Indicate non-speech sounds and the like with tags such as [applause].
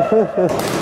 jejeje [laughs]